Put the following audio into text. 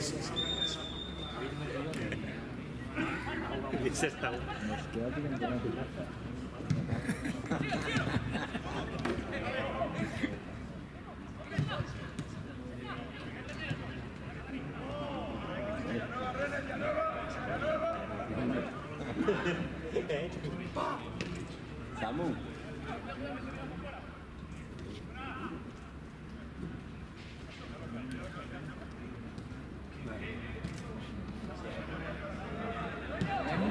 Ese está casa. Samu.